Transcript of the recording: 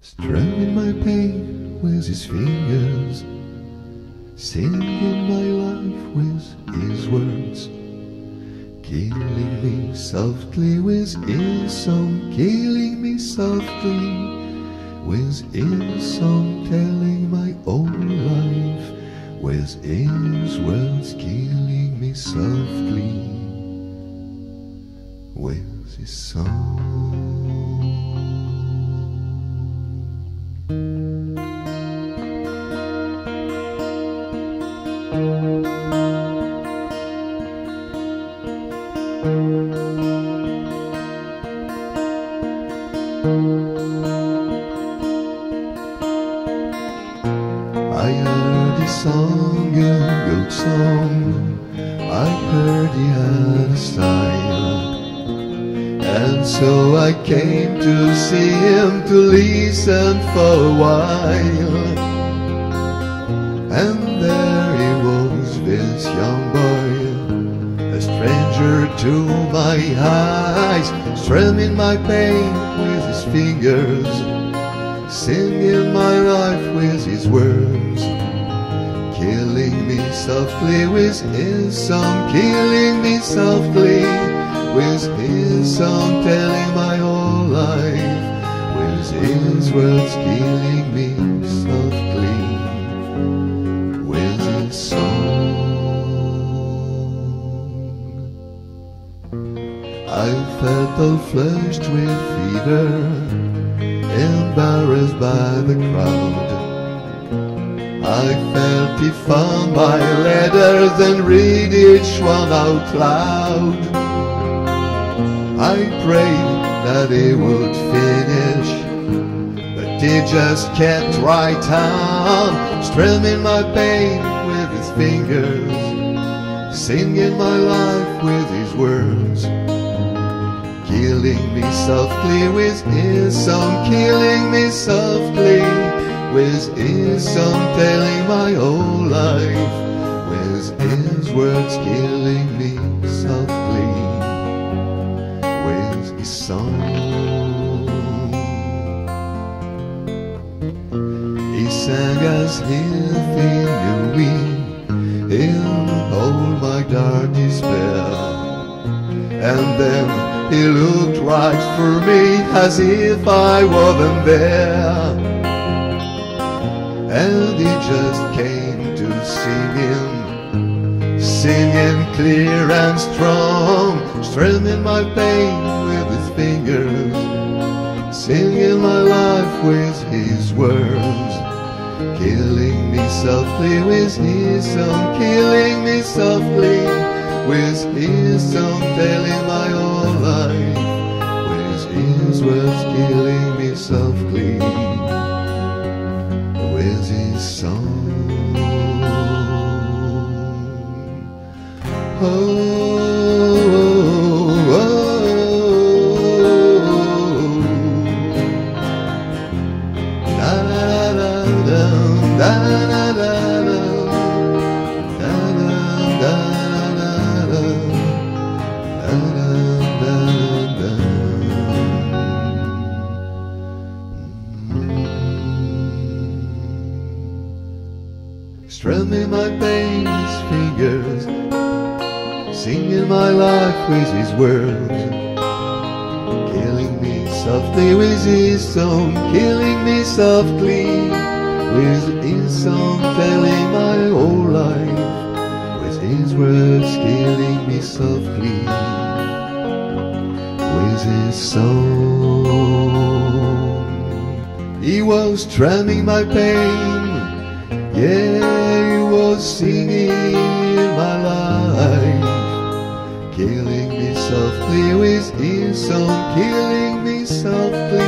Strumming my pain with his fingers, singing my life with his words, killing me softly with his song, killing me softly with his song, telling my own life with his words, killing me softly with his song. I heard his song, a good song. I heard he had a style. And so I came to see him to listen for a while. And there this young boy, a stranger to my eyes, strumming my pain with his fingers singing my life with his words, killing me softly with his song, killing me softly with his song, telling my whole life with his words, killing me softly I felt all flushed with fever embarrassed by the crowd. I felt he found my letters and read each one out loud. I prayed that he would finish, but he just kept right on, strumming my pain with his fingers, singing my life with his words killing me softly with his song, killing me softly with his song, telling my whole life with his words, killing me softly with his song. He sang as if he knew in all my dark despair, and then he looked right for me as if I wasn't there. And he just came to sing him, singing clear and strong, strumming my pain with his fingers, singing my life with his words. Killing me softly with his song, killing me softly with his song, telling my whole life. With his words, killing me softly. With his song. Oh, Strumming my his fingers, singing my life with his words, killing me softly with his song, killing me softly with his song, telling my whole life with his words, killing me softly with his song. He was drumming my pain, yeah, he was singing my life, killing me softly with his song, killing me softly